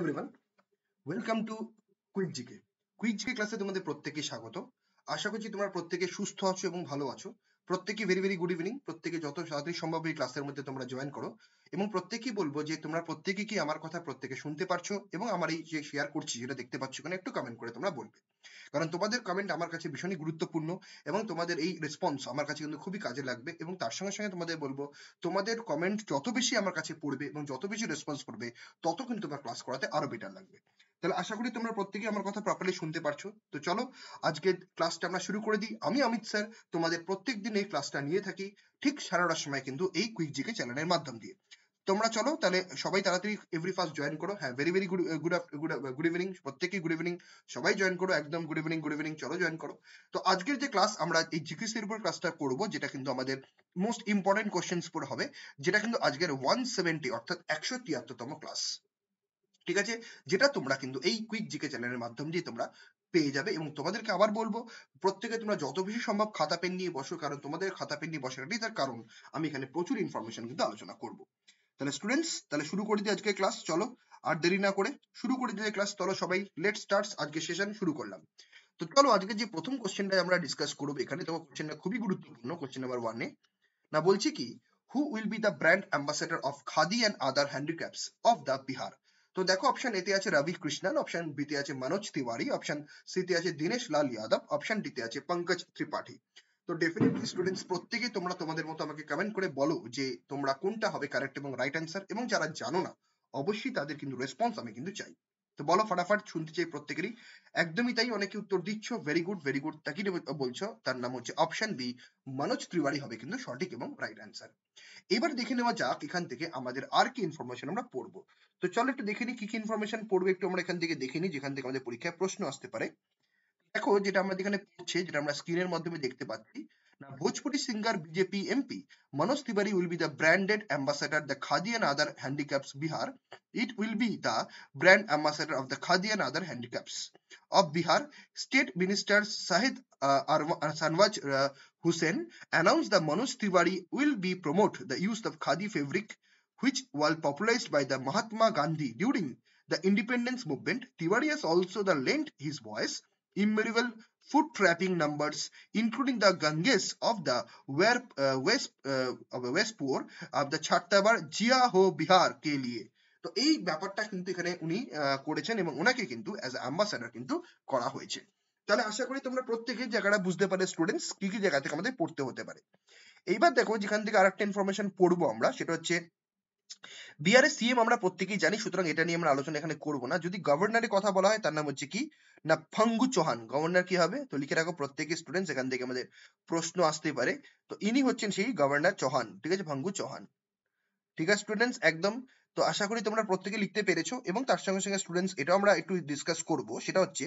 Everyone welcome to quick GK quick GK ক্লাসে তোমাদের প্রত্যেককে স্বাগত আশা করছি তোমরা প্রত্যেকে সুস্থ আছো এবং ভালো আছো প্রত্যেকে ভেরি ভেরি গুড ইভিনিং প্রত্যেকে যত তাড়াতাড়ি সম্ভব এই ক্লাসের মধ্যে তোমরা জয়েন করো এবং প্রত্যেকেই বলবো যে তোমরা প্রত্যেকে কি আমার কথা প্রত্যেকে শুনতে পারছো এবং আমার এই যে শেয়ার করছি যেটা দেখতে পাচ্ছ কিনা একটু কমেন্ট করে তোমরা বলবে কারণ তোমাদের কমেন্ট আমার কাছে ভীষণই গুরুত্বপূর্ণ এবং তোমাদের এই রেসপন্স আমার কাছে কিন্তু খুবই কাজে লাগবে এবং তার সঙ্গে সঙ্গে তোমাদের বলবো তোমাদের কমেন্ট যত বেশি আমার কাছে পড়বে এবং যত বেশি রেসপন্স করবে তত কিন্তু তোমার ক্লাস করাতে আরো বেটার লাগবে তাহলে আশা করি তোমরা প্রত্যেকেই আমার কথা প্রপারলি শুনতে পারছো তো চলো আজকে ক্লাসটা আমরা শুরু করে দিই আমি অমিত স্যার তোমাদের প্রত্যেক দিন এই ক্লাসটা নিয়ে থাকি ঠিক সারাটার সময় কিন্তু এই কুইক জিকে চ্যানেলের মাধ্যম দিয়ে তোমরা চলো তাহলে সবাই তাড়াতাড়ি এভরি ফার্স্ট জয়েন করো হ্যাঁ very very good good good good evening প্রত্যেকেই গুড ইভিনিং সবাই জয়েন করো একদম গুড ইভিনিং গুড ইভিনিং চলো জয়েন করো তো আজকের যে ক্লাস আমরা এই উপর ক্লাসটা যেটা কিন্তু আমাদের মোস্ট ইম্পর্টেন্ট কোশ্চেন্স উপর হবে যেটা কিন্তু আজকের ওয়ান সেভেন্টি অর্থাৎ একশো তিয়াত্তরতম ক্লাস ঠিক আছে যেটা তোমরা কিন্তু এই কুইক জিকে চ্যানেলের মাধ্যম দিয়ে তোমরা পেয়ে যাবে এবং তোমাদেরকে আবার বলবো প্রত্যেকে তোমরা যত বেশি সম্ভব খাতা পেন নিয়ে বসো কারণ তোমাদের খাতা পেন নিয়ে বসাটাই তার কারণ আমি এখানে প্রচুর ইনফরমেশন কিন্তু আলোচনা করবো তাহলে স্টুডেন্টস তাহলে শুরু করে দিই আজকে ক্লাস চলো আর দেরি না করে শুরু করে দিই ক্লাস চলো সবাই লেট স্টার্টস আজকে সেশন শুরু করলাম তো চলো আজকে যে প্রথম কোশ্চেনটাই আমরা ডিসকাস করব এখানে তোমার কোশ্চেনটা খুবই গুরুত্বপূর্ণ কোশ্চেন নাম্বার ওয়ানে না বলছি কি who will be the brand ambassador of Khadi and other handicrafts of the Bihar তো দেখো অপশন এতে আছে রবি কৃষ্ণন অপশন বিতে আছে মনোজ তিওয়ারি অপশন সিতে আছে দীনেশ লাল যাদব অপশন ডিতে আছে পঙ্কজ ত্রিপাঠী তো ডেফিনেটলি স্টুডেন্টস প্রত্যেকেই তোমরা তোমাদের মতো আমাকে কমেন্ট করে বলো যে তোমরা কোনটা হবে কারেক্ট এবং রাইট অ্যান্সার এবং যারা জানো না অবশ্যই তাদের কিন্তু রেসপন্স আমি কিন্তু চাই তো বলো ফটাফট শুনতে চাই প্রত্যেকেরই একদমই তাই অনেকে উত্তর দিচ্ছ ভেরি গুড ভেরি গুড তা কি বলছো তার নাম হচ্ছে অপশন বি মনোজ ত্রিওয়ারি হবে কিন্তু সঠিক এবং রাইট অ্যান্সার এবার দেখে নেওয়া যাক এখান থেকে আমাদের আর কি ইনফরমেশন আমরা পড়বো তো চলো একটু দেখে নিই কি কি ইনফরমেশন পড়বে একটু আমরা এখান থেকে দেখে নিই যেখান থেকে আমাদের পরীক্ষায় প্রশ্ন আসতে পারে দেখো যেটা আমরা এখানে পড়ছে যেটা আমরা স্ক্রিনের মাধ্যমে দেখতে পাচ্ছি না Bhojpuri singer BJP MP Manoj Tiwari will be the branded ambassador the khadi and other handicaps Bihar it will be the brand ambassador of the Khadi and other handicrafts of Bihar. State Minister Sahid uh, Sanwaj uh, Hussain announced that Manoj Tiwari will be promote the use of Khadi fabric, which was popularized by the Mahatma Gandhi during the independence movement. Tiwari has also the lent his voice immeasurable foot trapping numbers, including the Ganges of the uh, West uh, of the poor of the Chhattabar ho Bihar কে লিয়ে তো এই ব্যাপারটা কিন্তু এখানে উনি করেছেন এবং ওনাকে কিন্তু অ্যাজ অ্যাম্বাসাডার কিন্তু করা হয়েছে তাহলে আশা করি তোমরা প্রত্যেকেই জায়গাটা বুঝতে পারে স্টুডেন্টস কি কি জায়গা থেকে আমাদের পড়তে হতে পারে এইবার দেখো যেখান থেকে আরেকটা ইনফরমেশন পড়বো আমরা সেটা হচ্ছে বিহারের সিএম আমরা প্রত্যেকেই জানি সুতরাং এটা নিয়ে আমরা আলোচনা এখানে করব না যদি গভর্নরের কথা বলা হয় তার নাম হচ্ছে কি না ফাঙ্গু চৌহান গভর্নর কি হবে তো লিখে রাখো প্রত্যেক স্টুডেন্ট এখান থেকে আমাদের প্রশ্ন আসতে পারে তো ইনি হচ্ছেন সেই গভর্নর চৌহান ঠিক আছে ফাঙ্গু চৌহান ঠিক আছে স্টুডেন্টস একদম তো আশা করি তোমরা প্রত্যেকে লিখতে পেরেছো এবং তার সঙ্গে সঙ্গে স্টুডেন্টস এটা আমরা একটু ডিসকাস করব সেটা হচ্ছে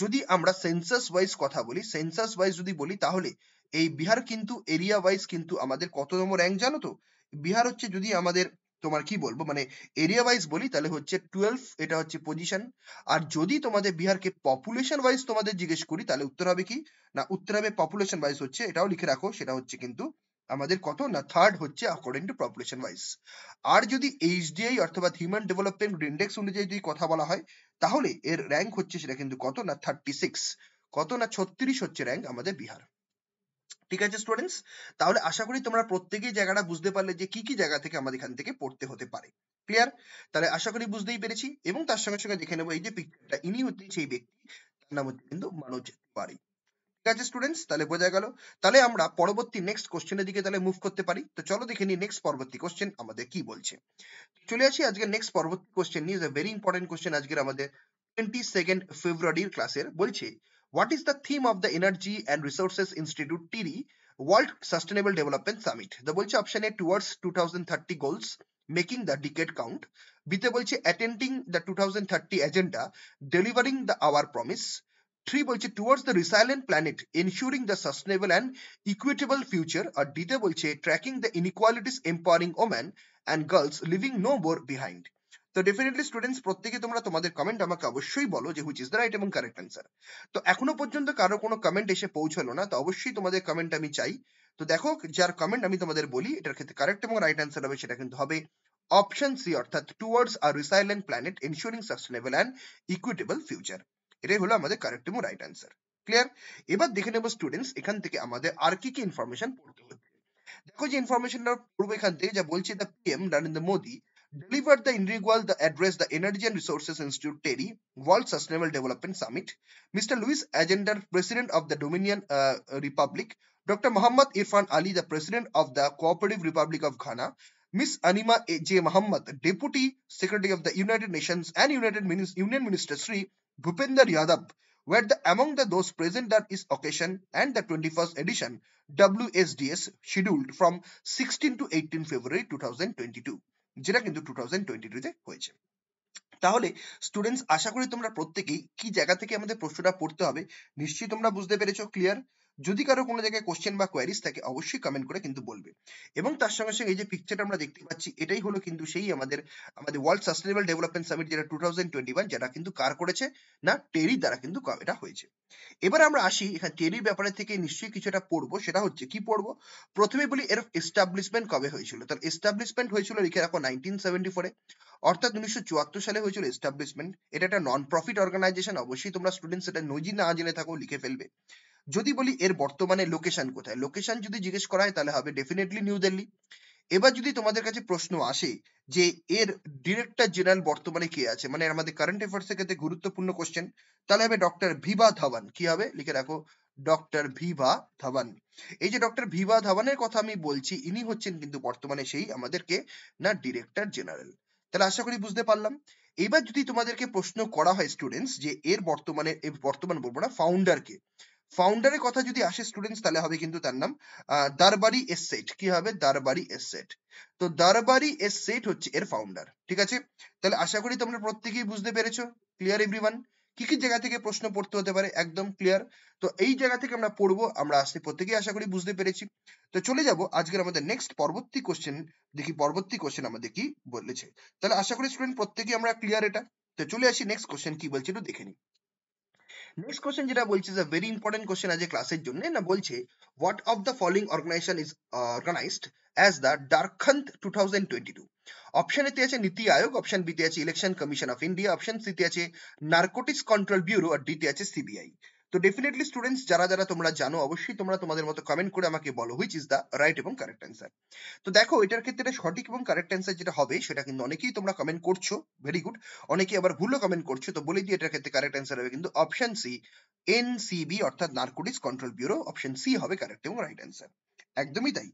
যদি আমরা সেন্সাস ওয়াইজ কথা বলি সেন্সাস ওয়াইজ যদি বলি তাহলে এই বিহার কিন্তু এরিয়া ওয়াইজ কিন্তু আমাদের কত নম্বর র্যাঙ্ক জানো তো বিহার হচ্ছে যদি আমাদের তোমার কি বলবো মানে এরিয়া ওয়াইজ বলি তাহলে হচ্ছে টুয়েলভ এটা হচ্ছে পজিশন আর যদি তোমাদের বিহারকে পপুলেশন ওয়াইজ তোমাদের জিজ্ঞেস করি তাহলে উত্তর হবে কি না উত্তর হবে পপুলেশন ওয়াইজ হচ্ছে এটাও লিখে রাখো সেটা হচ্ছে কিন্তু আমাদের কত না থার্ড হচ্ছে অ্যাকর্ডিং টু পপুলেশন ওয়াইজ আর যদি এইচডিআই অর্থাৎ হিউম্যান ডেভেলপমেন্ট ইন্ডেক্স অনুযায়ী যদি কথা বলা হয় তাহলে এর র্যাঙ্ক হচ্ছে সেটা কিন্তু কত না থার্টি সিক্স কত না ছত্রিশ হচ্ছে র্যাঙ্ক আমাদের বিহার ঠিক আছে স্টুডেন্টস তাহলে আশা করি তোমরা প্রত্যেকেই জায়গাটা বুঝতে পারলে যে কি কি জায়গা থেকে আমাদের এখান থেকে পড়তে হতে পারে ক্লিয়ার তাহলে আশা করি বুঝতেই পেরেছি এবং তার সঙ্গে সঙ্গে দেখে নেবো এই যে পিকচারটা ইনি হচ্ছে সেই ব্যক্তি তার নাম হচ্ছে কিন্তু মানুষ ঠিক আছে স্টুডেন্টস তাহলে বোঝা গেল তাহলে আমরা পরবর্তী নেক্সট কোশ্চেনের দিকে তাহলে মুভ করতে পারি তো চলো দেখে নিই নেক্সট পরবর্তী কোশ্চেন আমাদের কি বলছে চলে আসি আজকে নেক্সট পরবর্তী কোশ্চেন নিয়ে ভেরি ইম্পর্টেন্ট কোশ্চেন আজকের আমাদের টোয়েন্টি সেকেন্ড ফেব্রুয়ারির ক্লাসের বলছে what is the theme of the energy and resources institute TERI world sustainable development summit তো বলছে option A towards two thousand thirty goals making the decade count বিতে বলছে attending the two thousand thirty agenda delivering the our promise three বলছে towards the resilient planet ensuring the sustainable and equitable future আর ডিতে বলছে tracking the inequalities empowering woman and girls living no more behind তো definitely students প্রত্যেকে তোমরা তোমাদের comment আমাকে অবশ্যই বলো যে হুইচ ইজ দ্য রাইট এবং কারেক্ট অ্যান্সার তো এখনো পর্যন্ত কারো কোনো কমেন্ট এসে পৌঁছলো না তো অবশ্যই তোমাদের কমেন্ট আমি চাই তো দেখো যার কমেন্ট আমি তোমাদের বলি এটার ক্ষেত্রে কারেক্ট এবং রাইট অ্যান্সার হবে সেটা কিন্তু হবে অপশন সি অর্থাৎ towards a resilient planet ensuring sustainable and equitable future এটাই হলো আমাদের কারেক্ট এবং রাইট অ্যান্সার ক্লিয়ার এবার দেখে নেবো স্টুডেন্টস এখান থেকে আমাদের আর কি কি ইনফরমেশন পড়তে হচ্ছে দেখো যে ইনফরমেশনটা পড়বো এখান থেকে যা বলছে the PM Narendra Modi delivered the inaugural the address the Energy and Resources Institute Terry World Sustainable Development Summit. Mr. Louis Agender, President of the Dominican uh, Republic, Dr. Muhammad Irfan Ali, the President of the Cooperative Republic of Ghana, Ms. Anima J. Muhammad, Deputy Secretary of the United Nations and United Min Union Minister Sri Bhupender Yadav, were the, among the those present at this occasion and the 21st edition WSDS scheduled from 16 to 18 February 2022. যেটা কিন্তু two thousand twenty টুতে হয়েছে তাহলে students আশা করি তোমরা প্রত্যেকেই কি জায়গা থেকে আমাদের প্রশ্নটা পড়তে হবে নিশ্চয়ই তোমরা বুঝতে পেরেছো ক্লিয়ার যদি কারো কোনো জায়গায় কোশ্চেন বা কোয়ারিজ থাকে অবশ্যই কমেন্ট করে কিন্তু বলবে এবং তার সঙ্গে সঙ্গে এই যে পিকচারটা আমরা দেখতে পাচ্ছি এটাই হলো কিন্তু সেই আমাদের আমাদের ওয়ার্ল্ড সাস্টেনেবল ডেভেলপমেন্ট সামিট যেটা টু থাউজেন্ড টোয়েন্টি ওয়ান যেটা কিন্তু কার করেছে না টেরি দ্বারা কিন্তু এটা হয়েছে এবার আমরা আসি এখানে টেরির ব্যাপারে থেকে নিশ্চয়ই কিছু একটা পড়বো সেটা হচ্ছে কি পড়বো প্রথমে বলি এর এস্টাবলিশমেন্ট কবে হয়েছিল তার এস্টাবলিশমেন্ট হয়েছিল লিখে রাখো নাইনটিন সেভেন্টি ফোরে অর্থাৎ উনিশশো চুয়াত্তর সালে হয়েছিল এস্টাবলিশমেন্ট এটা একটা নন প্রফিট অর্গানাইজেশন অবশ্যই তোমরা স্টুডেন্টস এটা নজি না জেনে থাকো লিখে ফেলবে যদি বলি এর বর্তমানে লোকেশন কোথায় লোকেশন যদি জিজ্ঞেস করা হয় তাহলে হবে ডেফিনেটলি নিউ দিল্লি এবার যদি তোমাদের কাছে প্রশ্ন আসে যে এর ডিরেক্টর জেনারেল বর্তমানে কে আছে মানে আমাদের কারেন্ট অ্যাফেয়ার্স এর ক্ষেত্রে গুরুত্বপূর্ণ কোশ্চেন তাহলে হবে ডক্টর ভিভা ধাবান কি হবে লিখে রাখো ডক্টর ভিভা ধাওয়ান এই যে ডক্টর ভিভা ধাবানের কথা আমি বলছি ইনি হচ্ছেন কিন্তু বর্তমানে সেই আমাদেরকে না ডিরেক্টর জেনারেল তাহলে আশা করি বুঝতে পারলাম এবার যদি তোমাদেরকে প্রশ্ন করা হয় স্টুডেন্টস যে এর বর্তমানে বর্তমান বলবো না ফাউন্ডার কে ফাউন্ডারের কথা যদি আসে স্টুডেন্টস তাহলে হবে কিন্তু তার নাম দারবারি এস সেট কি হবে দারবারি এস সেট তো দারবারি এস সেট হচ্ছে এর ফাউন্ডার ঠিক আছে তাহলে আশা করি তোমরা প্রত্যেকেই বুঝতে পেরেছো ক্লিয়ার এভরিওয়ান কি কি জায়গা থেকে প্রশ্ন পড়তে হতে পারে একদম ক্লিয়ার তো এই জায়গা থেকে আমরা পড়বো আমরা আসতে প্রত্যেকেই আশা করি বুঝতে পেরেছি তো চলে যাব আজকের আমাদের নেক্সট পরবর্তী কোশ্চেন দেখি পরবর্তী কোশ্চেন আমাদের কি বলেছে তাহলে আশা করি স্টুডেন্ট প্রত্যেকেই আমরা ক্লিয়ার এটা তো চলে আসি নেক্সট কোশ্চেন কি বলছে একটু দেখে নিই নেক্সট কোশ্চেন যেটা বলছে যে ভেরি ইম্পর্টেন্ট কোশ্চেন আছে ক্লাসের জন্য না বলছে what of the following organisation is organised as the ডার্কখন্ত two thousand twenty two অপশানে তে আছে নীতি আয়োগ অপশন বিতে আছে election commission of India option সিতে আছে নার্কোটিক্স কন্ট্রোল ব্যুরো আর ডিতে আছে সিবিআই তো ডেফিনেটলি স্টুডেন্টস যারা যারা তোমরা জানো অবশ্যই তোমরা তোমাদের মতো কমেন্ট করে আমাকে বলো হুইচ ইজ দা রাইট এবং কারেক্ট অ্যান্সার তো দেখো এটার ক্ষেত্রে সঠিক এবং কারেক্ট অ্যান্সার যেটা হবে সেটা কিন্তু অনেকেই তোমরা কমেন্ট করছো ভেরি গুড অনেকেই আবার ভুলও কমেন্ট করছো তো বলে দিই এটার ক্ষেত্রে কারেক্ট অ্যান্সার হবে কিন্তু অপশন সি এনসিবি অর্থাৎ narcotics control bureau option C হবে কারেক্ট এবং রাইট অ্যান্সার একদমই তাই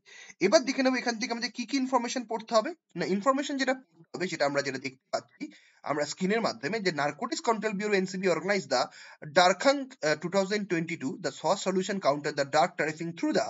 এবার দেখে নেবো এখান থেকে আমাদের কি কি ইনফরমেশন পড়তে হবে না ইনফরমেশন যেটা পড়তে হবে সেটা আমরা যেটা দেখতে পাচ্ছি আমরা স্ক্রিনের মাধ্যমে যে narcotics control bureau NCB organise the darkathon two thousand twenty two the sauce solution counter the dark trafficking through the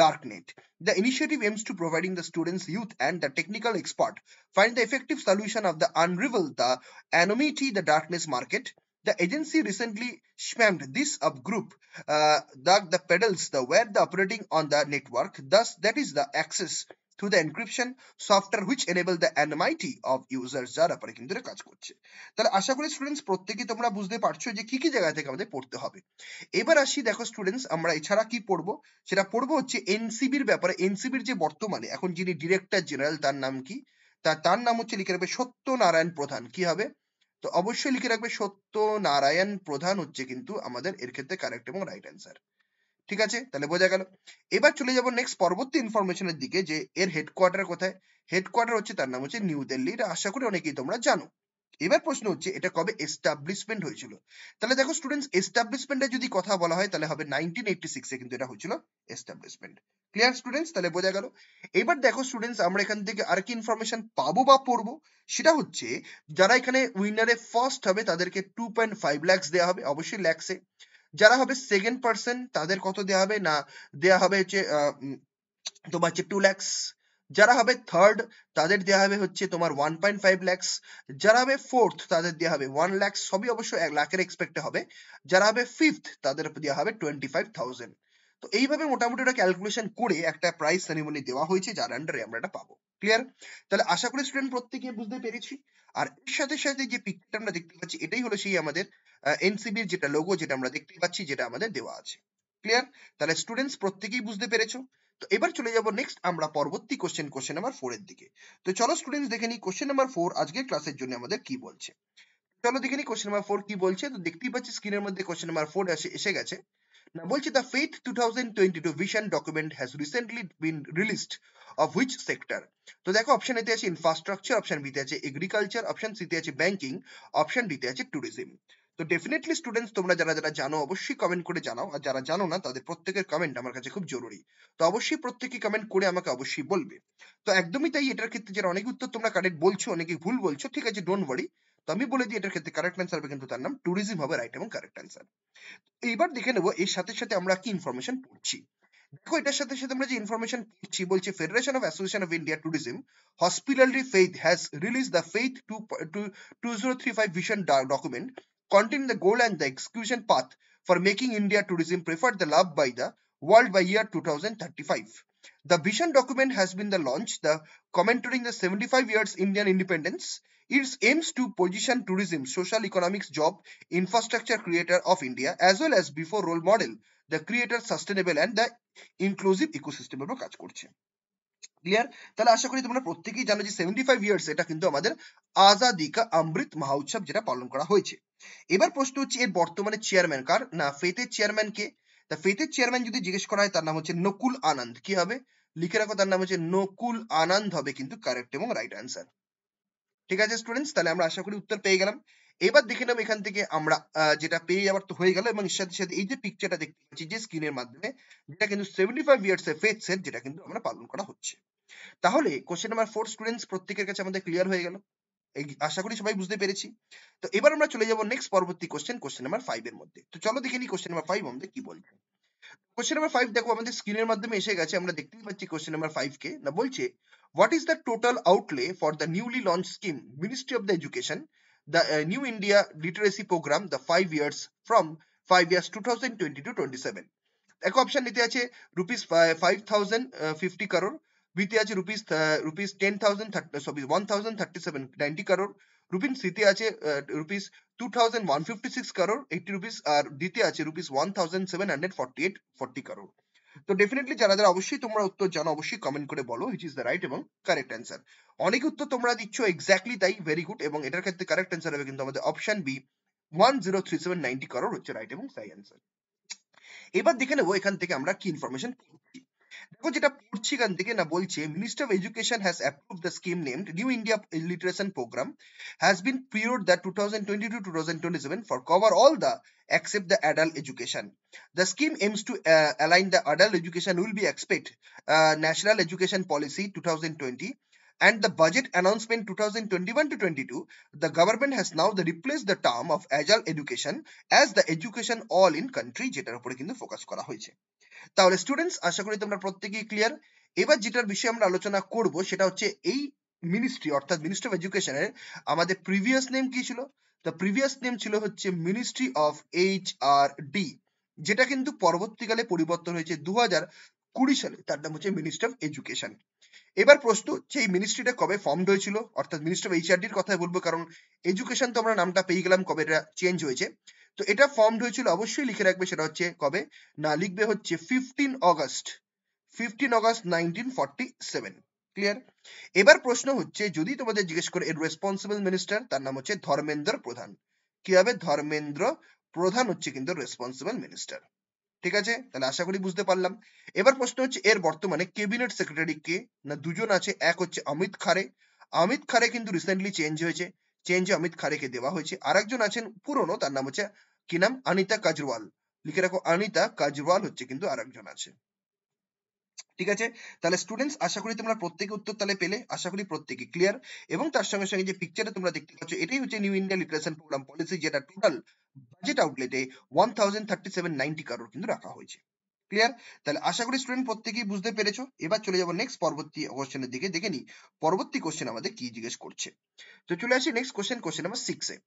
dark net The initiative aims to providing the students, youth, and the technical expert find the effective solution of the unravel the anonymity, the darkness market. The agency recently spammed this up group uh, the, the pedals the where the operating on the network. Thus, that is the access through the encryption software which enable the anonymity of users যার ব্যাপারে কিন্তু এটা কাজ করছে তাহলে আশা করি students প্রত্যেকে তোমরা বুঝতে পারছো যে কি কি জায়গা থেকে আমাদের পড়তে হবে এবার আসি দেখো স্টুডেন্টস আমরা এছাড়া কি পড়বো সেটা পড়বো হচ্ছে এনসিবির ব্যাপারে এনসিবির যে বর্তমানে এখন যিনি ডিরেক্টর জেনারেল তার নাম কি তার তার নাম হচ্ছে লিখে রাখবে সত্যনারায়ণ প্রধান কি হবে তো অবশ্যই লিখে রাখবে নারায়ণ প্রধান হচ্ছে কিন্তু আমাদের এর ক্ষেত্রে কারেক্ট এবং রাইট অ্যান্সার ঠিক আছে তাহলে বোঝা গেল এবার চলে যাব নেক্সট পরবর্তী ইনফরমেশনের দিকে যে এর হেডকোয়ার্টার কোথায় হেডকোয়ার্টার হচ্ছে তার নাম হচ্ছে নিউ দিল্লি এটা আশা করি অনেকেই তোমরা জানো এবার প্রশ্ন হচ্ছে এটা কবে এস্টাবলিশমেন্ট হয়েছিল তাহলে দেখো স্টুডেন্টস এস্টাবলিশমেন্টে যদি কথা বলা হয় তাহলে হবে 1986 এ কিন্তু এটা হয়েছিল এস্টাবলিশমেন্ট ক্লিয়ার স্টুডেন্টস তাহলে বোঝা গেল এবার দেখো স্টুডেন্টস আমরা এখান থেকে আর কি ইনফরমেশন পাবো বা পড়বো সেটা হচ্ছে যারা এখানে উইনারে ফার্স্ট হবে তাদেরকে 2.5 লাখ দেওয়া হবে অবশ্যই ল্যাক্সে যারা হবে সেকেন্ড পার্সন তাদের কত দেওয়া হবে না দেওয়া হবে হচ্ছে তোমার হচ্ছে টু ল্যাক্স যারা হবে থার্ড তাদের দেওয়া হবে হচ্ছে তোমার ওয়ান পয়েন্ট ফাইভ ল্যাক্স যারা হবে ফোর্থ তাদের দেওয়া হবে ওয়ান ল্যাক্স সবই অবশ্য এক লাখের এক্সপেক্ট হবে যারা হবে ফিফথ তাদের দেওয়া হবে টোয়েন্টি ফাইভ থাউজেন্ড তো এইভাবে মোটামুটি ওটা ক্যালকুলেশন করে একটা প্রাইস সেরিমনি দেওয়া হয়েছে যার আন্ডারে আমরা এটা পাবো ক্লিয়ার তাহলে আশা করি স্টুডেন্ট প্রত্যেকে বুঝতে পেরেছি আর এর সাথে সাথে যে পিকচারটা আমরা দেখতে পাচ্ছি এটাই হলো সেই আমাদের এনসিবির যেটা লোগো যেটা আমরা দেখতে পাচ্ছি যেটা আমাদের দেওয়া আছে ক্লিয়ার তাহলে স্টুডেন্টস প্রত্যেকেই বুঝতে পেরেছো তো এবার চলে যাব নেক্সট আমরা পরবর্তী কোশ্চেন কোশ্চেন নাম্বার ফোর এর দিকে তো চলো স্টুডেন্টস দেখে নিই কোশ্চেন নাম্বার ফোর আজকে ক্লাসের জন্য আমাদের কি বলছে চলো দেখে নিই কোশ্চেন নাম্বার ফোর কি বলছে তো দেখতেই পাচ্ছি স্ক্রিনের মধ্যে কোশ্চেন নাম্বার ফোর এসে গেছে না বলছে the FAITH two thousand twenty two vision document has recently been released of which sector তো দেখো অপশন এতে আছে ইনফ্রাস্ট্রাকচার অপশন বিতে আছে এগ্রিকালচার অপশন সিতে আছে ব্যাংকিং অপশন ডিতে আছে ট্যুরিজম তো ডেফিনেটলি স্টুডেন্টস তোমরা যারা যারা জানো অবশ্যই কমেন্ট করে জানাও আর যারা জানো না তাদের প্রত্যেকের কমেন্ট আমার কাছে খুব জরুরি তো অবশ্যই প্রত্যেকে কমেন্ট করে আমাকে অবশ্যই বলবে তো একদমই তাই এটার ক্ষেত্রে যারা অনেক উত্তর তোমরা কারেক্ট বলছো অনেকে ভুল বলছো ঠিক আছে ডোন্ট ওয়ারি তো আমি বলে দিই এটার ক্ষেত্রে কারেক্ট অ্যান্সার হবে কিন্তু তার নাম ট্যুরিজম হবে রাইট এবং কারেক্ট অ্যান্সার এইবার দেখে নেবো এর সাথে সাথে আমরা কি ইনফরমেশন পড়ছি দেখো এটার সাথে সাথে আমরা যে ইনফরমেশন পড়ছি বলছি federation of association of India tourism hospitality FAITH has release the FAITH two two zero three five vision document containing the goal and the execution path for making India tourism preferred the love by the world by year 2035. The vision document has been the launch, the commenting the 75 years Indian independence. It aims to position tourism, social economics, job, infrastructure creator of India, as well as before role model, the creator sustainable and the inclusive ecosystem এর কাজ করছে clear তাহলে আশা করি তোমরা প্রত্যেকেই জানো যে সেভেন্টি ফাইভ ইয়ার্স এটা কিন্তু আমাদের আজাদিকা কা অমৃত মহোৎসব যেটা পালন করা হয়েছে এবার প্রশ্ন হচ্ছে এর বর্তমানে চেয়ারম্যান কার না ফেতের চেয়ারম্যান কে তা ফেতের চেয়ারম্যান যদি জিজ্ঞেস করা হয় তার নাম হচ্ছে নকুল আনন্দ কি হবে লিখে রাখো তার নাম হচ্ছে নকুল আনন্দ হবে কিন্তু কারেক্ট এবং রাইট আনসার ঠিক আছে স্টুডেন্টস তাহলে আমরা আশা করি উত্তর পেয়ে গেলাম এবার দেখে নেব এখান থেকে আমরা যেটা পেয়ে যাবার তো হয়ে গেল এবং সাথে সাথে এই যে পিকচারটা দেখতে পাচ্ছি যে স্ক্রিনের মাধ্যমে যেটা কিন্তু সেভেন্টি ফাইভ ইয়ার্স এর ফেথ সেট যেটা কিন্তু আমরা পালন করা হচ্ছে তাহলে কোশ্চেন নাম্বার ফোর স্টুডেন্টস প্রত্যেকের কাছে আমাদের ক্লিয়ার হয়ে গেল এই আশা করি সবাই বুঝতে পেরেছি তো এবার আমরা চলে যাবো নেক্সট পরবর্তী কোশ্চেন কোশ্চেন নাম্বার ফাইভ এর মধ্যে তো চলো দেখে নি কোশ্চেন নাম্বার ফাইভ আমাদের কি বলছে কোশ্চেন নাম্বার ফাইভ দেখো আমাদের স্ক্রিনের মাধ্যমে এসে গেছে আমরা দেখতেই পাচ্ছি কোশ্চেন নাম্বার ফাইভ কে না বলছে what is the total outlay for the newly launch scheme ministry of the education the new India literacy programme the five years from five years two thousand twenty two twenty seven দেখো option নিতে আছে rupees five thousand fifty crore বিতে আছে rupees rupees ten thousand thirty sorry one thousand thirty seven ninety crore rupees সিতে আছে rupees two thousand one fifty six crore eighty rupees আর ডিতে আছে rupees one thousand seven hundred forty eight forty crore তো definitely যারা যারা অবশ্যই তোমরা উত্তর জানো অবশ্যই কমেন্ট করে বলো হুইচ ইজ দ্য রাইট এবং কারেক্ট অ্যান্সার অনেক উত্তর তোমরা দিচ্ছ এক্স্যাক্টলি তাই ভেরি গুড এবং এটার ক্ষেত্রে কারেক্ট অ্যান্সার হবে কিন্তু আমাদের option B one zero three seven ninety crore হচ্ছে রাইট এবং সাই অ্যান্সার এবার দেখে নেবো এখান থেকে আমরা কি ইনফরমেশন পাচ্ছি দেখো যেটা পড়ছি এখান থেকে না বলছে minister of education has approve the scheme named new India literacy programme has been period the two thousand twenty two two thousand twenty seven for cover all the except the adult education. The scheme aims to uh, align the adult education will be expect uh, National Education Policy 2020 and the budget announcement 2021 to 22, the government has now replaced the term of agile education as the education all in country যেটার উপরে কিন্তু focus করা হয়েছে তাহলে students আশা করি তোমরা প্রত্যেকেই ক্লিয়ার এবার যেটার বিষয়ে আমরা আলোচনা করব সেটা হচ্ছে এই মিনিস্ট্রি অর্থাৎ মিনিস্ট্রি অফ এডুকেশনের আমাদের প্রিভিয়াস নেম কি ছিল দ্য প্রিভিয়াস নেম ছিল হচ্ছে ministry of H R D যেটা কিন্তু পরবর্তীকালে পরিবর্তন হয়েছে দু কুড়ি সালে তার নাম হচ্ছে মিনিস্ট্রি অফ এডুকেশন এবার প্রশ্ন যে এই মিনিস্ট্রিটা কবে ফর্মড হয়েছিল অর্থাৎ মিনিস্ট্রি অফ এইচআরডির কথাই বলবো কারণ এডুকেশন তো আমরা নামটা পেয়ে গেলাম কবে এটা চেঞ্জ হয়েছে তো এটা ফর্মড হয়েছিল অবশ্যই লিখে রাখবে সেটা হচ্ছে কবে না লিখবে হচ্ছে fifteen August fifteen August nineteen forty seven clear এবার প্রশ্ন হচ্ছে যদি তোমাদের জিজ্ঞেস করে এর রেসপন্সিবল মিনিস্টার তার নাম হচ্ছে ধর্মেন্দ্র প্রধান কি হবে ধর্মেন্দ্র প্রধান হচ্ছে কিন্তু রেসপন্সিবল মিনিস্টার ঠিক আছে তাহলে আশা করি বুঝতে পারলাম এবার প্রশ্ন হচ্ছে এর বর্তমানে ক্যাবিনেট সেক্রেটারি কে না দুজন আছে এক হচ্ছে অমিত খারে অমিত খারে কিন্তু রিসেন্টলি চেঞ্জ হয়েছে চেঞ্জ অমিত খারেকে দেওয়া হয়েছে আর একজন আছেন পুরনো তার নাম হচ্ছে কি নাম অনিতা কাজরওয়াল লিখে রাখো অনিতা কাজরওয়াল হচ্ছে কিন্তু আর একজন আছে ঠিক আছে তাহলে স্টুডেন্টস আশা করি তোমরা প্রত্যেকে উত্তর তাহলে পেলে আশা করি প্রত্যেকে ক্লিয়ার এবং তার সঙ্গে সঙ্গে যে পিকচারটা তোমরা দেখতে পাচ্ছ এটাই হচ্ছে new India literacy programme policy যেটা টোটাল বাজেট আউটলেটে ওয়ান থাউজেন্ড থার্টি কিন্তু রাখা হয়েছে ক্লিয়ার তাহলে আশা করি স্টুডেন্ট প্রত্যেকেই বুঝতে পেরেছো এবার চলে যাবো নেক্সট পরবর্তী কোশ্চেনের দিকে দেখে নি পরবর্তী কোশ্চেন আমাদের কি জিজ্ঞেস করছে তো চলে আসি next question question number six এ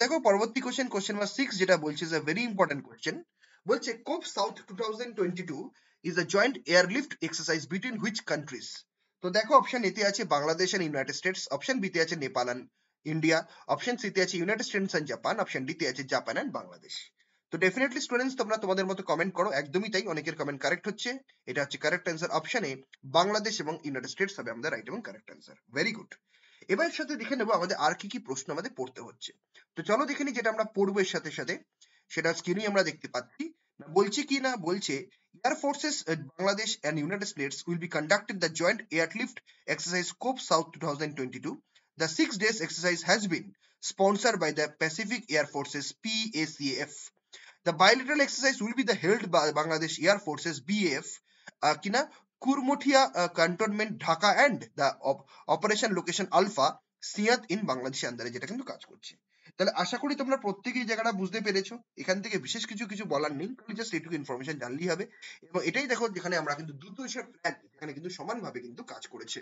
দেখো পরবর্তী কোশ্চেন কোশ্চেন নাম্বার সিক্স যেটা বলছে ভেরি ইম্পর্টেন্ট কোশ্চেন বলছে Cope South two thousand twenty two is a joint airlift exercise between which countries তো দেখো অপশন এতে আছে Bangladesh and United States option বিতে আছে নেপাল এন্ড ইন্ডিয়া অপশন সিতে আছে United States and Japan option ডিতে আছে জাপান এন্ড বাংলাদেশ তো ডেফিনেটলি স্টুডেন্টস তোমরা তোমাদের মতো কমেন্ট করো একদমই তাই অনেকের কমেন্ট কারেক্ট হচ্ছে এটা হচ্ছে কারেক্ট অ্যান্সার অপশনে বাংলাদেশ এবং ইউনাইটেড স্টেটস হবে আমাদের রাইট এবং কারেক্ট অ্যান্সার ভেরি গুড এবার সাথে দেখে নেবো আমাদের আর কি কি প্রশ্ন আমাদের পড়তে হচ্ছে তো চলো দেখে নিই যেটা আমরা পড়বো এর সাথে সাথে সেটা স্ক্রিনে আমরা দেখতে পাচ্ছি বলছে কি না বলছে Air Forces uh, Bangladesh and United States will be conducting the joint airlift exercise Scope South 2022. The six days exercise has been sponsored by the Pacific Air Forces PACAF. The bilateral exercise will be the held by Bangladesh Air Forces BAF uh, Kina Kurmutia uh, Cantonment Dhaka and the op operation location Alpha সিয়াত in Bangladesh আন্দারে যেটা কিন্তু কাজ করছে তাহলে আশা করি তোমরা প্রত্যেকেই জায়গাটা বুঝতে পেরেছো এখান থেকে বিশেষ কিছু কিছু বলার নেই তুমি জাস্ট এটুকু ইনফরমেশন জানলেই হবে এবং এটাই দেখো যেখানে আমরা কিন্তু দুটো হিসাব প্ল্যান এখানে কিন্তু সমানভাবে কিন্তু কাজ করেছে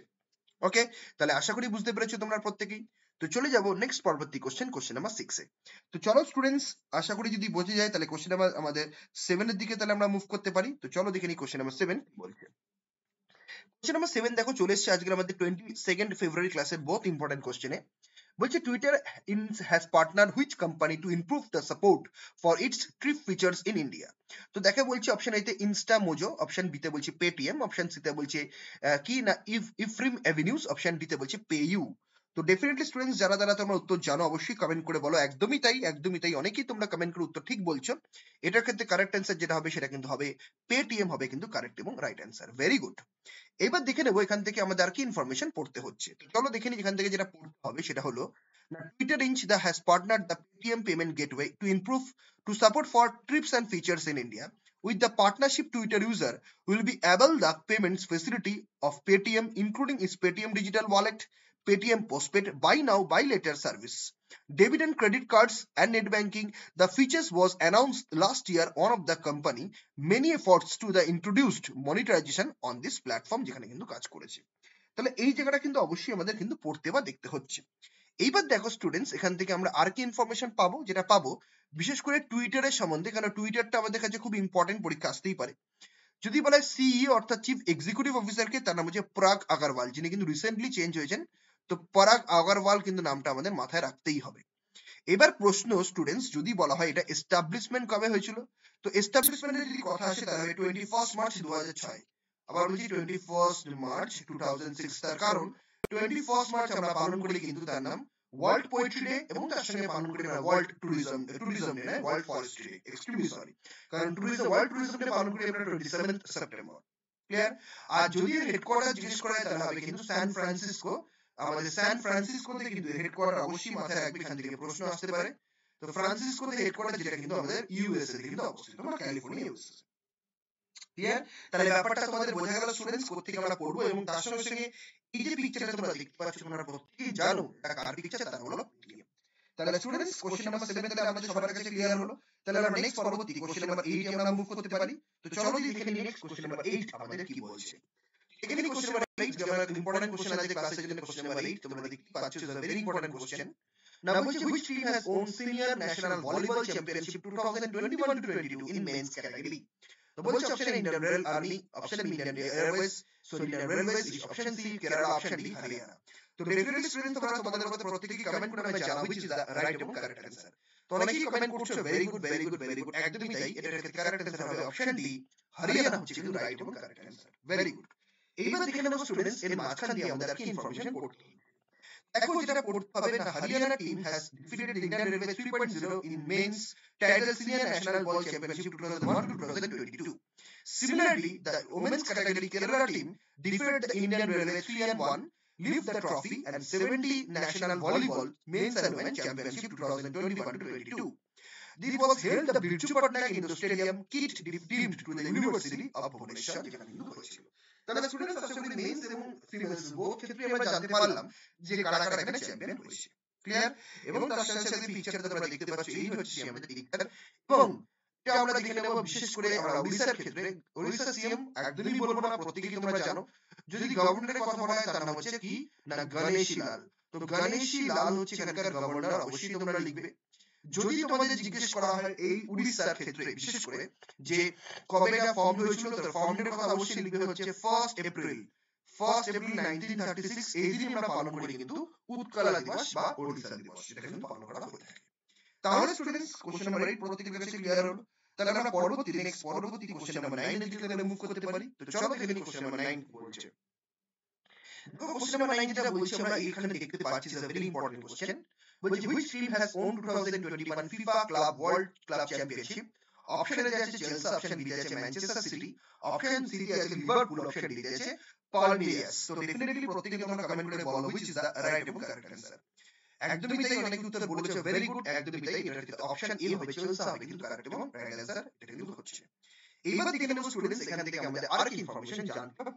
ওকে তাহলে আশা করি বুঝতে পেরেছো তোমরা প্রত্যেকেই তো চলে যাবো নেক্সট পরবর্তী কোশ্চেন কোশ্চেন নাম্বার সিক্সে তো চলো স্টুডেন্টস আশা করি যদি বোঝে যায় তাহলে কোশ্চেন নাম্বার আমাদের সেভেনের দিকে তাহলে আমরা মুভ করতে পারি তো চলো দেখে নিই কোশ্চেন নাম্বার সেভেন বলছে কোশ্চেন নাম্বার সেভেন দেখো চলে এসছে আজকে আমাদের টোয়েন্টি সেকেন্ড ফেব্রুয়ারি ক্লাসের বোথ ইম্পর্টেন্ট কোশ্চেনে which Twitter has partnered which company to improve the support for its trip features in India. তো দেখে বলছে অপশন এতে ইনস্টা মোজো অপশন বিতে বলছে পেটিএম অপশন সিতে বলছে কি না ইফ ইফ্রিম অ্যাভিনিউস অপশন ডিতে বলছে পে ইউ তো ডেফিনেটলি স্টুডেন্টস যারা যারা তোমরা উত্তর জানো অবশ্যই কমেন্ট করে বলো একদমই তাই একদমই তাই অনেকেই তোমরা কমেন্ট করে উত্তর ঠিক বলছো এটার ক্ষেত্রে কারেক্ট অ্যান্সার যেটা হবে সেটা কিন্তু হবে পেটিএম হবে কিন্তু কারেক্ট এবং রাইট অ্যান্সার ভেরি গুড এবার দেখে নেবো এখান থেকে আমাদের আর কি ইনফরমেশন পড়তে হচ্ছে চলো দেখে নিই এখান থেকে যেটা পড়তে হবে সেটা হলো Twitter Inc. That has partnered the Paytm payment gateway to improve to support for trips and features in India. With the partnership, Twitter user will be able the payments facility of Paytm, including its Paytm digital wallet, Paytm Postpaid Buy Now Buy Later service. Debit and credit cards and net banking. The features was announced last year One of the company. Many efforts to the introduced monetization on this platform যেখানে কিন্তু কাজ করেছে। তাহলে এই জায়গাটা কিন্তু অবশ্যই আমাদের কিন্তু পড়তে বা দেখতে হচ্ছে। এইবার দেখো স্টুডেন্টস এখান থেকে আমরা আর কি ইনফরমেশন পাবো যেটা পাবো বিশেষ করে টুইটারের সম্বন্ধে কারণ টুইটারটা আমাদের কাছে খুব ইম্পর্টেন্ট পরীক্ষা আসতেই পারে যদি বলা হয় সিই e অর্থাৎ চিফ এক্সিকিউটিভ অফিসারকে তার নাম হচ্ছে প্রাগ আগারওয়াল যিনি কিন্তু রিসেন্টলি চেঞ্জ হয়েছেন তো পরাগ আগরওয়াল কিন্তু নামটা আমাদের মাথায় রাখতেই হবে এবার প্রশ্ন স্টুডেন্টস যদি বলা হয় এটা এস্টাবলিশমেন্ট কবে হয়েছিল তো এস্টাবলিশমেন্টের যদি কথা আসে তাহলে টোয়েন্টি ফার্স্ট মার্চ দু আবার বলছি টোয়েন্টি ফার্স্ট মার্চ টু তার কারণ টোয়েন্টি ফার্স্ট মার্চ আমরা পালন করি কিন্তু তার নাম ওয়ার্ল্ড পোয়েট্রি ডে এবং তার সঙ্গে পালন করি আমরা world tourism tourism day world forest day excuse me sorry কারণ ট্যুরিজম ওয়ার্ল্ড ট্যুরিজম ডে পালন করি আমরা টোয়েন্টি সেভেন্থ সেপ্টেম্বর ক্লিয়ার আর যদি হেডকোয়ার্টার জিজ্ঞেস করা হয় তাহলে হবে কিন্তু সান ফ্রান্সিসকো আমাদের সান ফ্রান্সিসকোতে কিন্তু হেডকোয়ার্টার অবশ্যই মাথায় রাখবে এখান থেকে প্রশ্ন আসতে পারে তো ফ্রান্সিসকোতে হেডকোয়ার্টার যেটা কিন্তু আমাদের ইউএসএ কিন্তু অবস্থিত মানে ক্যালিফোর্নিয়া ইউএসএ ক্লিয়ার তাহলে ব্যাপারটা তোমাদের বোঝা গেল স্টুডেন্টস আমরা পড়বো এবং তার সঙ্গে সঙ্গে এই যে পিকচারটা তোমরা দেখতে পাচ্ছ তোমরা প্রত্যেকেই জানো এটা কার পিকচার তার হলো তাহলে স্টুডেন্টস কোশ্চেন নাম্বার 7 তাহলে আমাদের সবার কাছে ক্লিয়ার হলো তাহলে আমরা নেক্সট পরবর্তী কোশ্চেন নাম্বার 8 আমরা মুভ করতে পারি তো চলো দেখে নেক্সট কোশ্চেন নাম্বার 8 আমাদের কি বলছে Second question number eight, Jamanat, important question as a class question number eight, Jamanat, which is a very important question. Number which team has won senior national volleyball championship 2021-22 in men's category? The both option Indian Rail Army, option Indian Airways, so Indian Railways is option C, Kerala option D, Haryana. तो definitely student তোমরা তোমাদের মধ্যে প্রত্যেকটি comment করে আমি জানাবো which is the right এবং correct answer. তো অনেকেই কমেন্ট করছো very good very good very good একদমই তাই এটা কারেক্ট অ্যানসার হবে অপশন ডি হরিয়ানা হচ্ছে কিন্তু রাইট এবং কারেক্ট অ্যানসার ভেরি গুড এইবার দেখে নেবো স্টুডেন্টস এর মাঝখান দিয়ে আমাদের আর কি ইনফরমেশন পড়তে এখন যেটা পড়তে পাবেন Haryana team has defeated Indian railway 3.0 in men's title senior national ball championship 2001-2022 similarly the women's category Kerala team defeated the Indian Railway 3 and 1 lift the trophy and 70 national volleyball men's and women's championship 2021-22 this was held the Birju Patnaik Indo Stadium kit deemed to the University of Bhubaneswar যেখানে কিন্তু হয়েছিল তাহলে students আশা means এবং females উভয় ক্ষেত্রে আমরা জানতে পারলাম যে কারা কারা এখানে চ্যাম্পিয়ন হয়েছে ক্লিয়ার এবং তার সাথে সাথে পিকচার তোমরা দেখতে পাচ্ছ এই হচ্ছে আমাদের পিকচার এবং এটা আমরা দেখে নেব বিশেষ করে ওড়িশার ক্ষেত্রে ওড়িশা সিএম একদমই বলবো না প্রত্যেকেই তোমরা জানো যদি গভর্নরের কথা বলা হয় তার নাম হচ্ছে কি না গণেশী লাল তো গণেশী লাল হচ্ছে এখানকার গভর্নর অবশ্যই তোমরা লিখবে যদি তোমাদের জিজ্ঞেস করা হয় এই উড়িষ্যার ক্ষেত্রে বিশেষ করে যে কবে এটা ফর্ম হয়েছিল তার ফর্মের কথা অবশ্যই লিখবে হচ্ছে ফার্স্ট এপ্রিল ফার্স্ট এপ্রিল 1936 এই দিনই আমরা পালন করি কিন্তু উৎকলা দিবস বা ওড়িশা দিবস এটা কিন্তু পালন করা হয়ে থাকে তাহলে স্টুডেন্টস কোশ্চেন নাম্বার 8 প্রত্যেকের কাছে ক্লিয়ার হলো তাহলে আমরা পরবর্তী নেক্সট পরবর্তী কোশ্চেন নাম্বার 9 এর দিকে আমরা মুভ করতে পারি তো চলো দেখে নিই কোশ্চেন নাম্বার 9 বলছে কোশ্চেন নাম্বার 9 যেটা বলছি আমরা এখানে দেখতে পাচ্ছি যে ভেরি ইম্পর্টেন্ট কোশ্চেন বলছি which team has won 2021 FIFA club world club championship অপশনে আছে চেলসি অপশন দিতে আছে ম্যানচেস্টার সিটি অপশন সি আছে লিভারপুল অপশন দিতে আছে পালমিরাস তো ডেফিনেটলি প্রত্যেককে তোমরা কমেন্ট করে বলো হুইচ ইজ দা রাইট এবং কারেক্ট आंसर একদমই তাই অনেক উত্তর বলেছে ভেরি গুড একদমই তাই এটা অপশন এ হবে চেলসি হবে কিন্তু কারেক্ট এবং রাইট आंसर এটা কিন্তু হচ্ছে এইবার দেখে নেব স্টুডেন্টস এখান থেকে আমাদের আর কি ইনফরমেশন জানতে হবে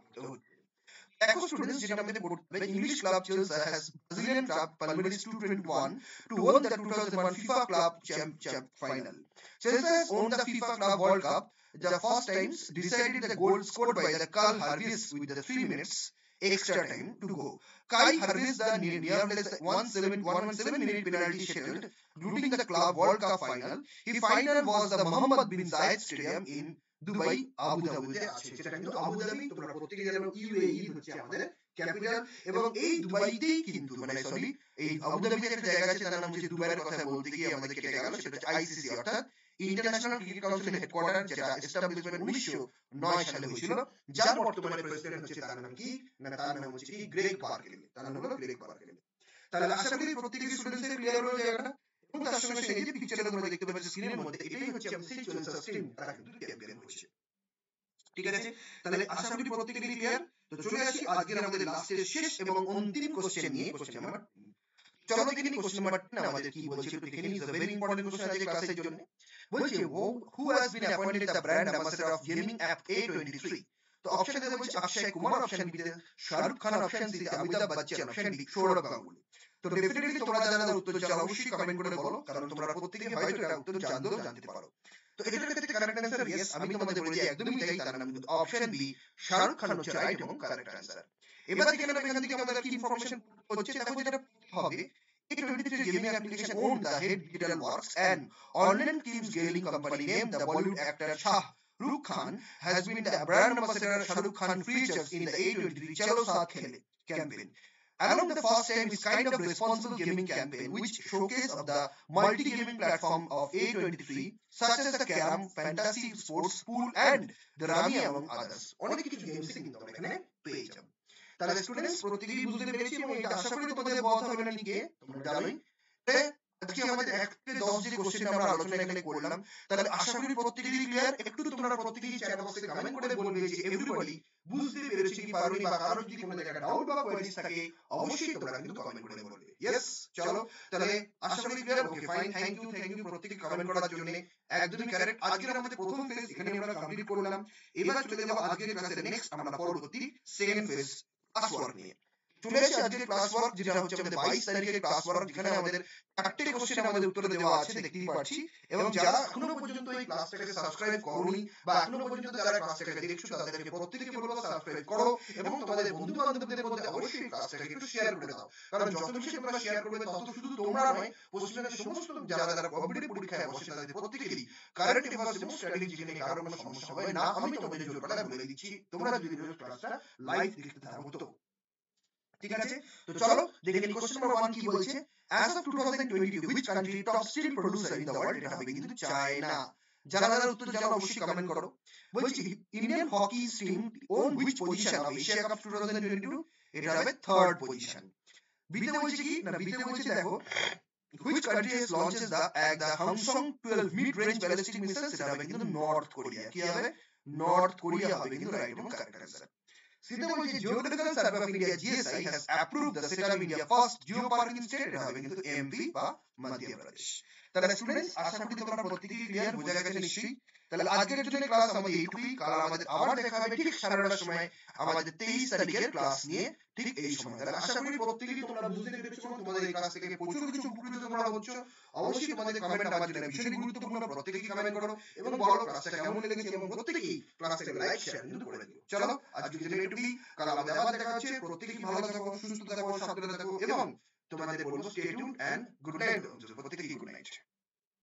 Echo students determined the English club Chelsea has Brazilian club Palmeiras 221 to win the 2001 FIFA Club Champ, Champ final. Chelsea has won the FIFA Club World Cup the first times decided the goal scored by the Carl Harvis with the 3 minutes extra time to go. Kai Harvis the nearest 117, 117 minute penalty scheduled during the club World Cup final. His final was the Mohammed bin Zayed Stadium in Dubai আবুধাবিতে আছে সেটা কিন্তু Abu Dhabi তোমরা প্রত্যেকে জানো UAE হচ্ছে আমাদের capital এবং এই দুবাইতেই কিন্তু মানে, মানে সরি এই আবুধাবিতে একটা জায়গা আছে তার নাম হচ্ছে দুবাইয়ের কথা বলতে গিয়ে আমাদের কেটে গেল সেটা হচ্ছে আইসিসি অর্থাৎ ইন্টারন্যাশনাল ক্রিকেট কাউন্সিল হেডকোয়ার্টার যেটা এস্টাবলিশমেন্ট উনিশশো নয় সালে হয়েছিল যার বর্তমানে প্রেসিডেন্ট হচ্ছে তার নাম কি না তার নাম হচ্ছে কি গ্রেগ বার্কেলি তার নাম হলো গ্রেগ বার্কেলি তাহলে আশা করি প্রত্যেকটি স্টুডেন্টদের ক্লিয়ার হয়ে জায়গাটা এবং তার সঙ্গে সেই যে পিকচারে তোমরা দেখতে পাচ্ছ স্ক্রিনের মধ্যে এটাই হচ্ছে আমাদের সেই চল্লিশ স্ট্রিম তারা কিন্তু চ্যাম্পিয়ন হচ্ছে ঠিক আছে তাহলে আশা করি প্রত্যেকেরই ক্লিয়ার তো চলে আসি আজকের আমাদের লাস্টের শেষ এবং অন্তিম কোশ্চেন নিয়ে কোশ্চেন নাম্বার চলো দেখে নিই কোশ্চেন নাম্বার 10 আমাদের কি বলছে দেখে নিই ইজ ভেরি ইম্পর্টেন্ট কোশ্চেন আজকে ক্লাসের জন্য বলছে who has been appointed the brand ambassador of gaming app A23 তো অপশন দেওয়া হচ্ছে Akshay Kumar option B Shahrukh Khan option C Amitabh Bachchan option D Sourav Ganguly তো ডেফিনেটলি তোমরা যারা যারা উত্তর চাও অবশ্যই কমেন্ট করে বলো কারণ তোমরা প্রত্যেকে হয়তো এটা উত্তর জানলেও জানতে পারো তো এটার ক্ষেত্রে কারেক্ট অ্যান্সার ইয়েস আমি তোমাদের বলে একদমই তাই তার নাম কিন্তু অপশন বি শাহরুখ খান হচ্ছে রাইট এবং কারেক্ট অ্যান্সার এবার দেখে নেবে এখান থেকে আমাদের কি ইনফরমেশন হচ্ছে দেখো যেটা হবে A23 gaming application owned the head digital works and online teams gaming company named the Bollywood actor Shah Rukh Khan has been the brand ambassador Shahrukh Khan features in the A23 Chalo Saath Khele campaign. Along the first time is kind of responsible gaming campaign which showcase of the multi-gaming platform of A23 such as the Carom, Fantasy, Sports, Pool and the Rami among others. অনেক কিছু games কিন্তু আমরা এখানে পেয়ে যাব তাহলে students প্রত্যেকেই বুঝতে পেরেছি এবং এটা আশা করি তোমাদের বলতে হবে না লিখে তোমরা জানোই আজকে আমাদের এক থেকে দশ যে কোশ্চেন আমরা আলোচনা এখানে করলাম তাহলে আশা করি প্রত্যেকেরই ক্লিয়ার একটু তো তোমরা প্রত্যেকেই চ্যাট বক্সে কমেন্ট করে বলবে যে এভরিবডি বুঝতে পেরেছি কি পারোনি বা কারোর যদি কোনো জায়গায় ডাউট বা কোয়েরিজ থাকে অবশ্যই তোমরা কিন্তু কমেন্ট করে বলবে यस চলো তাহলে আশা করি clear okay fine thank you thank you প্রত্যেককে কমেন্ট করার জন্য একদমই কারেক্ট আজকে আমাদের প্রথম ফেজ এখানে আমরা কমপ্লিট করলাম এবার চলে যাব আজকের ক্লাসের নেক্সট আমরা পরবর্তী সেকেন্ড ফেজ পাসওয়ার্ড নিয়ে চলে আসি আজকের ক্লাস ওয়ার্ক যেটা হচ্ছে আমাদের বাইশ তারিখের ক্লাস ওয়ার্ক যেখানে আমাদের চারটে কোশ্চেন আমাদের উত্তর দেওয়া আছে দেখতেই পাচ্ছি এবং যারা এখনো পর্যন্ত এই ক্লাসটাকে সাবস্ক্রাইব করনি বা এখনো পর্যন্ত যারা ক্লাসটাকে দেখছো তাদেরকে প্রত্যেককে বলবো সাবস্ক্রাইব করো এবং তোমাদের বন্ধু বান্ধবদের মধ্যে অবশ্যই ক্লাসটাকে একটু শেয়ার করে দাও কারণ যত বেশি তোমরা শেয়ার করবে তত শুধু তোমরা নয় পশ্চিমবঙ্গের সমস্ত যারা যারা কম্পিটিটিভ পরীক্ষায় বসে তাদের প্রত্যেকেরই কারেন্ট অ্যাফেয়ার্স এবং স্ট্র্যাটেজি জেনে কারো কোনো সমস্যা হয় না আমি তোমাদের জোর কথা বলে দিচ্ছি তোমরা যদি ক্লাসটা লাইভ দেখতে থাকো তো ঠিক আছে তো চলো দেখে নিই কোশ্চেন নাম্বার 1 কি বলছে as of 2022 which country top steel producer in the world এটা হবে কিন্তু চায়না যারা যারা উত্তর জানো অবশ্যই কমেন্ট করো বলছি Indian hockey team won which position of Asia cup 2022 এটা হবে থার্ড পজিশন বিতে বলছে কি না বিতে বলছে দেখো which country has launches the এক দা হংসং 12 মিড রেঞ্জ ব্যালিস্টিক মিসাইল সেটা হবে কিন্তু নর্থ কোরিয়া কি হবে নর্থ কোরিয়া হবে কিন্তু রাইট এবং correct answer Sitamalji Geodetic Survey of India GSI has approved the set of India's first geoparking state having to MP by Madhya Pradesh. তাহলে students আশা করি তোমরা প্রত্যেকেই ক্লিয়ার বোঝা গেছে নিশ্চয়ই তাহলে আজকের জন্য ক্লাস আমাদের এইটুকুই কাল আমাদের আবার দেখা হবে ঠিক সাড়ে নটার সময় আমাদের তেইশ তারিখের ক্লাস নিয়ে ঠিক এই সময় তাহলে আশা করি প্রত্যেকেই তোমরা বুঝতে পেরেছো তোমাদের এই ক্লাস থেকে প্রচুর কিছু উপকৃত তোমরা হচ্ছ অবশ্যই তোমাদের কমেন্ট আমার জন্য ভীষণ গুরুত্বপূর্ণ প্রত্যেকেই কমেন্ট করো এবং বলো ক্লাসটা কেমন লেগেছে এবং প্রত্যেকেই ক্লাসটাকে লাইক শেয়ার কিন্তু করে দিও চলো আজকের জন্য এইটুকুই কাল আমাদের আবার দেখা হচ্ছে প্রত্যেকেই ভালো থাকো সুস্থ থাকো সাবধানে থাকো এবং তোমাদের বলবো stay tune and good night বন্ধুরা প্রত্যেকে গুড নাইট